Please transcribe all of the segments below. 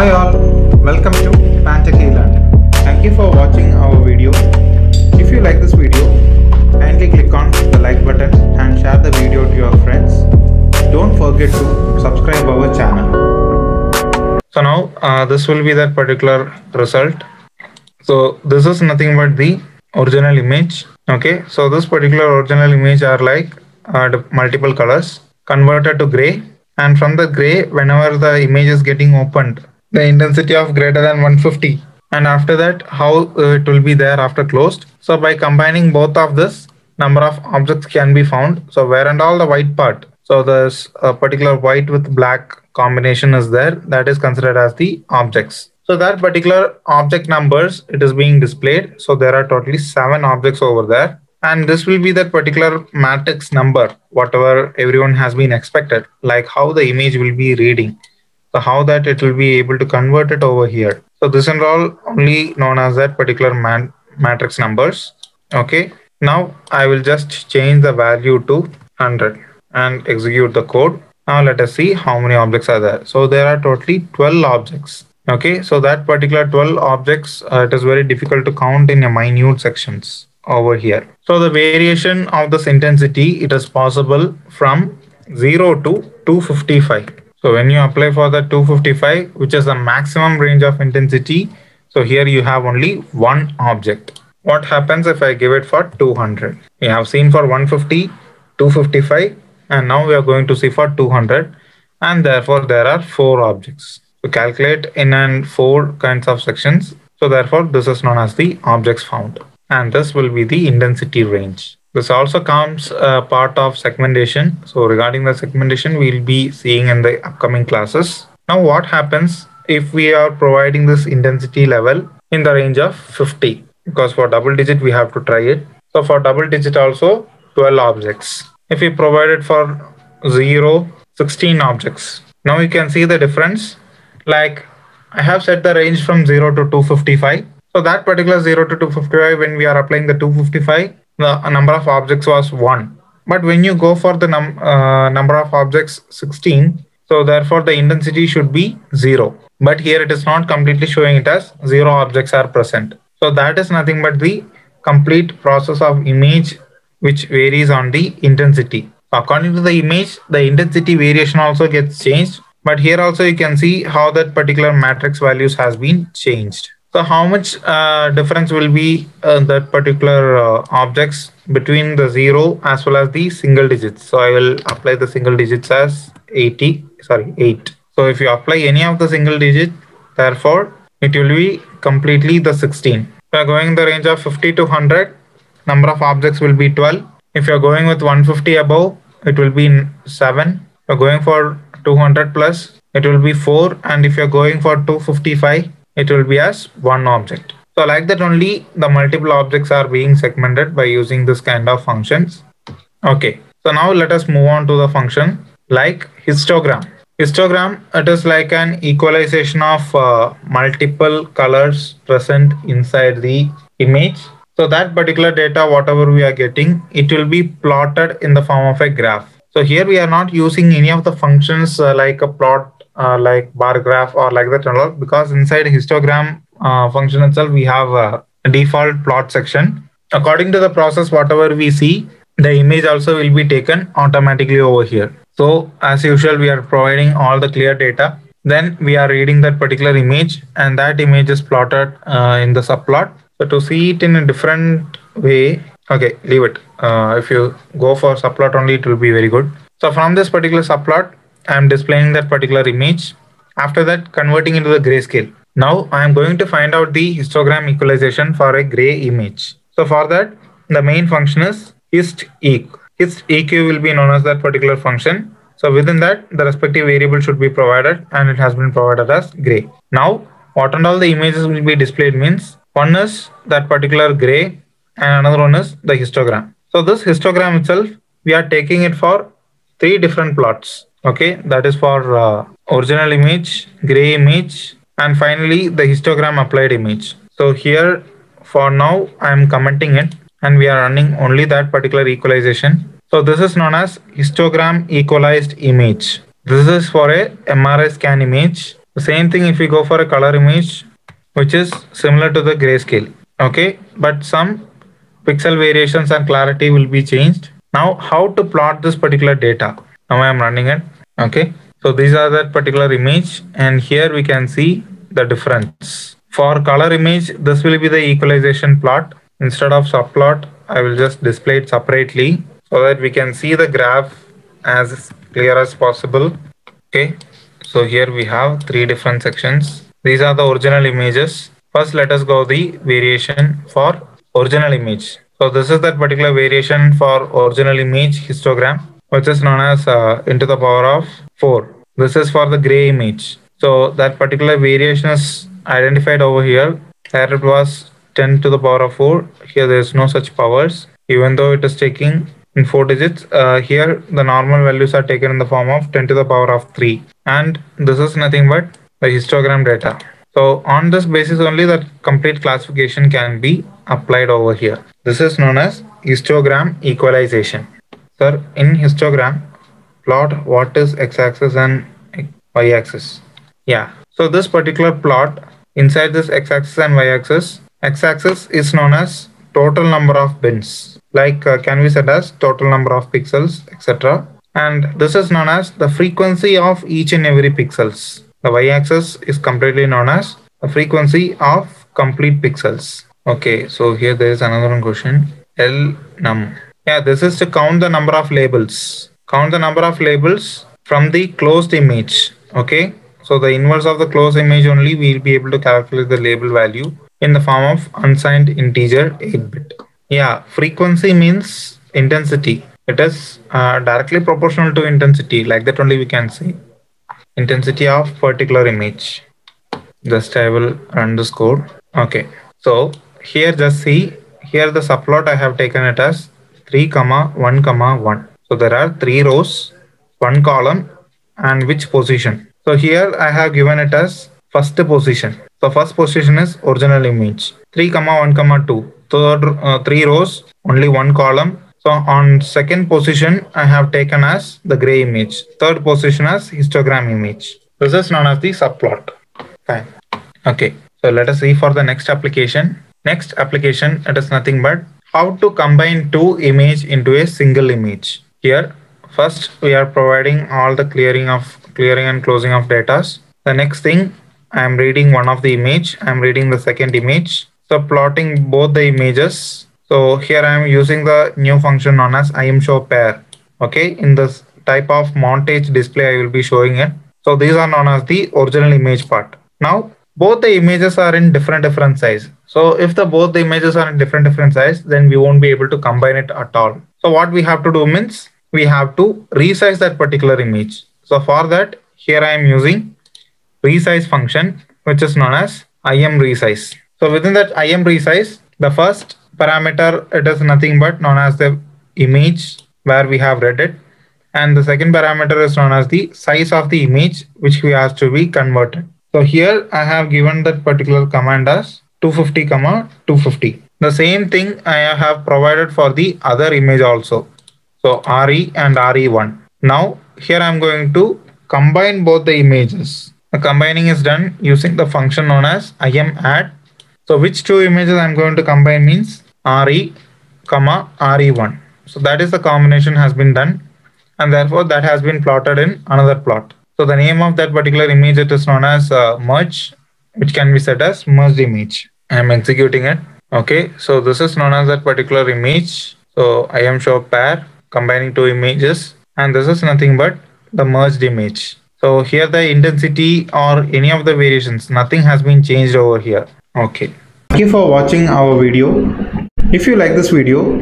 Hi all, welcome to Pantech eLearning. Thank you for watching our video. If you like this video, kindly click on the like button and share the video to your friends. Don't forget to subscribe our channel. So now uh, this will be that particular result. So this is nothing but the original image. Okay, so this particular original image are like uh, multiple colors converted to gray and from the gray whenever the image is getting opened the intensity of greater than 150 and after that how uh, it will be there after closed. So by combining both of this number of objects can be found. So where and all the white part. So this uh, particular white with black combination is there. That is considered as the objects. So that particular object numbers it is being displayed. So there are totally seven objects over there. And this will be that particular matrix number whatever everyone has been expected like how the image will be reading so how that it will be able to convert it over here? So this and all only known as that particular man matrix numbers. Okay. Now i will just change the value to 100 and execute the code. Now let us see how many objects are there. So there are totally 12 objects. Okay. So that particular 12 objects uh, it is very difficult to count in a minute sections over here. So the variation of this intensity, it is possible from 0 to 255. So when you apply for the 255, which is the maximum range of intensity, so here you have only one object. What happens if I give it for 200? We have seen for 150, 255, and now we are going to see for 200, and therefore there are four objects. So calculate in and four kinds of sections. So therefore this is known as the objects found and this will be the intensity range. This also comes uh, part of segmentation. So regarding the segmentation, we'll be seeing in the upcoming classes. Now what happens if we are providing this intensity level in the range of 50? Because for double digit, we have to try it. So for double digit also 12 objects. If we provide it for 0, 16 objects. Now you can see the difference. Like I have set the range from 0 to 255 so that particular 0 to 255, when we are applying the 255, the number of objects was 1. But when you go for the num uh, number of objects 16, so therefore the intensity should be 0. But here it is not completely showing it as 0 objects are present. So that is nothing but the complete process of image which varies on the intensity. According to the image, the intensity variation also gets changed. But here also you can see how that particular matrix values has been changed. So how much uh, difference will be uh, that particular uh, objects between the zero as well as the single digits? So I will apply the single digits as 80, sorry, 8. So if you apply any of the single digit, therefore it will be completely the 16. If you are going the range of 50 to 100, number of objects will be 12. If you are going with 150 above, it will be 7. If you are going for 200 plus, it will be 4. And if you are going for 255, it will be as one object. So like that only the multiple objects are being segmented by using this kind of functions. Okay, so now let us move on to the function like histogram. Histogram, it is like an equalization of uh, multiple colors present inside the image. So that particular data, whatever we are getting, it will be plotted in the form of a graph. So here we are not using any of the functions uh, like a plot uh, like bar graph or like that and all because inside histogram uh, function itself we have a default plot section. According to the process whatever we see the image also will be taken automatically over here. So as usual we are providing all the clear data. Then we are reading that particular image and that image is plotted uh, in the subplot. So to see it in a different way okay leave it. Uh, if you go for subplot only it will be very good. So from this particular subplot I'm displaying that particular image. After that, converting into the grayscale. Now I am going to find out the histogram equalization for a gray image. So for that, the main function is histeq. Hist eq will be known as that particular function. So within that, the respective variable should be provided and it has been provided as gray. Now, what and all the images will be displayed means one is that particular gray and another one is the histogram. So this histogram itself, we are taking it for three different plots okay that is for uh, original image gray image and finally the histogram applied image so here for now i am commenting it and we are running only that particular equalization so this is known as histogram equalized image this is for a mri scan image The same thing if we go for a color image, which is similar to the grayscale. Okay, but some pixel variations and clarity will be changed. Now, how to plot this particular data? Now I am running it. Okay, so these are that particular image, and here we can see the difference. For color image, this will be the equalization plot. Instead of subplot, I will just display it separately so that we can see the graph as clear as possible. Okay, so here we have three different sections. These are the original images. First, let us go the variation for original image. So this is that particular variation for original image histogram, which is known as uh, into the power of 4. This is for the gray image. So that particular variation is identified over here. There it was 10 to the power of 4. Here there is no such powers, even though it is taking in 4 digits. Uh, here the normal values are taken in the form of 10 to the power of 3. And this is nothing but the histogram data. So on this basis only that complete classification can be applied over here. This is known as histogram equalization. Sir, in histogram, plot what is x-axis and y-axis. Yeah, so this particular plot inside this x-axis and y-axis, x-axis is known as total number of bins. Like uh, can be said as total number of pixels, etc. And this is known as the frequency of each and every pixels. The y-axis is completely known as the frequency of complete pixels. Okay, so here there is another question. L num. Yeah, this is to count the number of labels. Count the number of labels from the closed image. Okay, so the inverse of the closed image only we will be able to calculate the label value in the form of unsigned integer 8-bit. Yeah, frequency means intensity. It is uh, directly proportional to intensity. Like that only we can say intensity of particular image. Just I will run this code. Okay, so here just see here the subplot I have taken it as 3 comma 1 comma 1. So there are three rows, one column, and which position. So here I have given it as first position. So first position is original image 3 comma 1 comma 2. Third uh, three rows, only one column. So on second position, I have taken as the gray image. Third position as histogram image. This is known as the subplot. Fine. Okay. So let us see for the next application. Next application, it is nothing but how to combine two image into a single image. Here, first we are providing all the clearing of clearing and closing of data. The next thing, I am reading one of the image. I am reading the second image. So plotting both the images. So here I am using the new function known as imshow pair. Okay, in this type of montage display, I will be showing it. So these are known as the original image part. Now both the images are in different different size. So if the both the images are in different different size, then we won't be able to combine it at all. So what we have to do means we have to resize that particular image. So for that, here I am using resize function, which is known as im resize. So within that im resize, the first parameter, it is nothing but known as the image where we have read it. And the second parameter is known as the size of the image, which we have to be converted. So here I have given that particular command as 250 comma 250. The same thing I have provided for the other image also. So RE and RE1. Now here I'm going to combine both the images. The combining is done using the function known as im add. So which two images I'm going to combine means RE comma RE1. So that is the combination has been done and therefore that has been plotted in another plot. So the name of that particular image it is known as uh, merge, which can be set as merged image. I am executing it. Okay, so this is known as that particular image. So imshow pair combining two images, and this is nothing but the merged image. So here the intensity or any of the variations, nothing has been changed over here. Okay. Thank you for watching our video. If you like this video,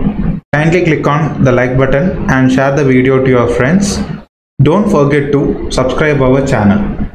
kindly click on the like button and share the video to your friends. Don't forget to subscribe our channel.